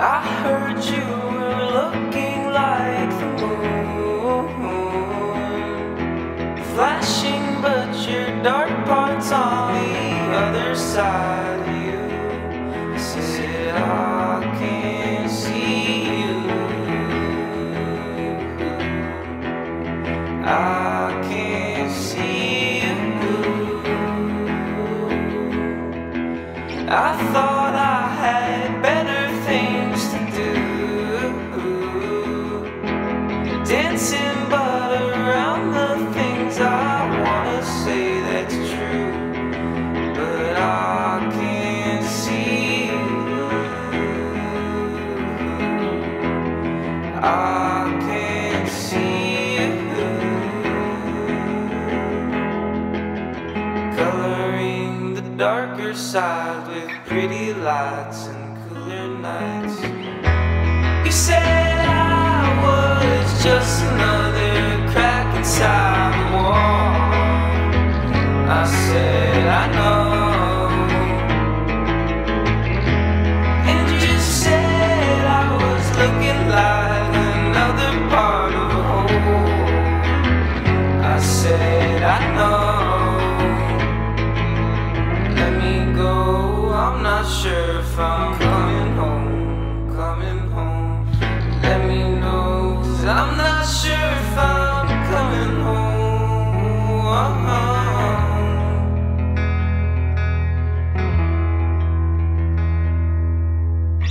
I heard you were looking like the moon, flashing, but your dark parts on the other side of you. Said I can't see you. I can't see you. I thought I Dancing but around the things I wanna say that's true. But I can't see you. I can't see you. Coloring the darker side with pretty lights and cooler nights. You said just another crack inside the wall. I said I know. And you said I was looking like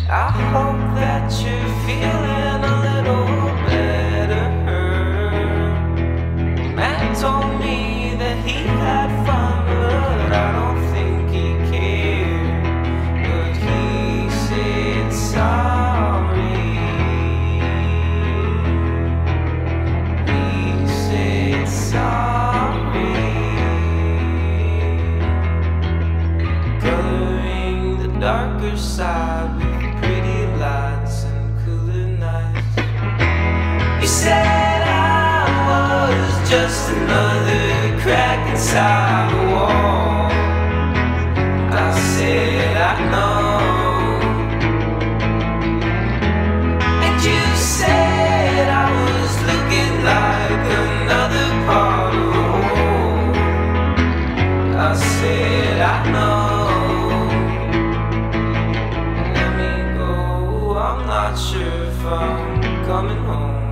I hope that you're feeling a little better. Matt told me that he had fun, but I don't think he cared. But he said sorry. He said sorry. Coloring the darker side with pretty lights and cooler nights. You said I was just another crack inside the wall. I said I know. And you said I was looking like another part of a whole. I said I know. I'm coming home.